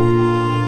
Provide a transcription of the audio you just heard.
Música